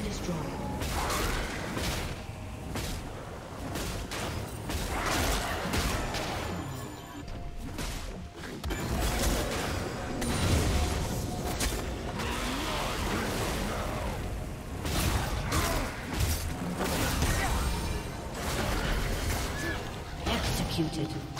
been destroyed. Executed.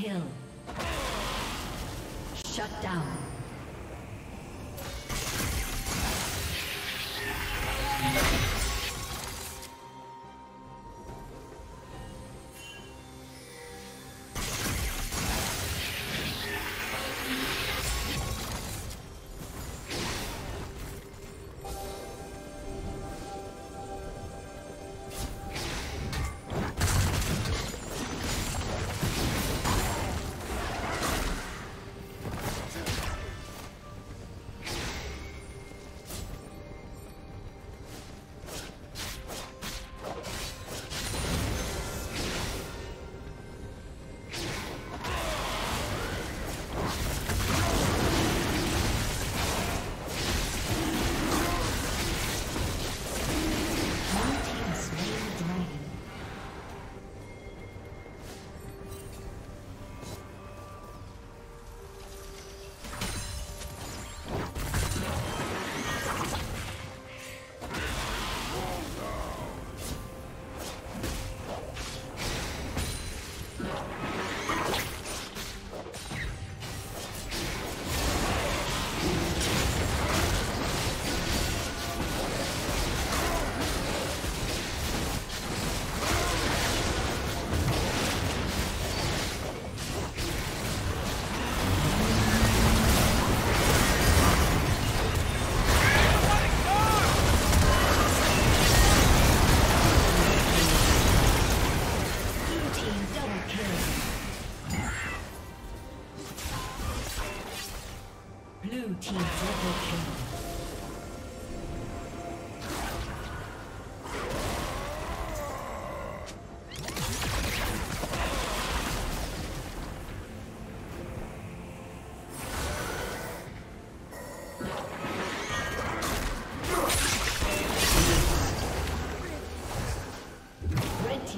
kill. Shut down.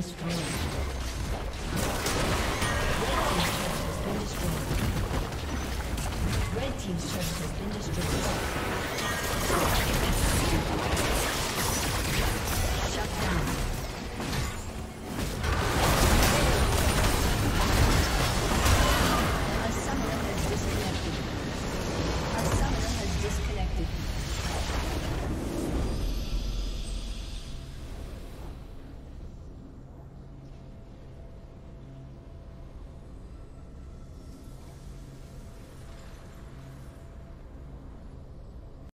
Destroyed.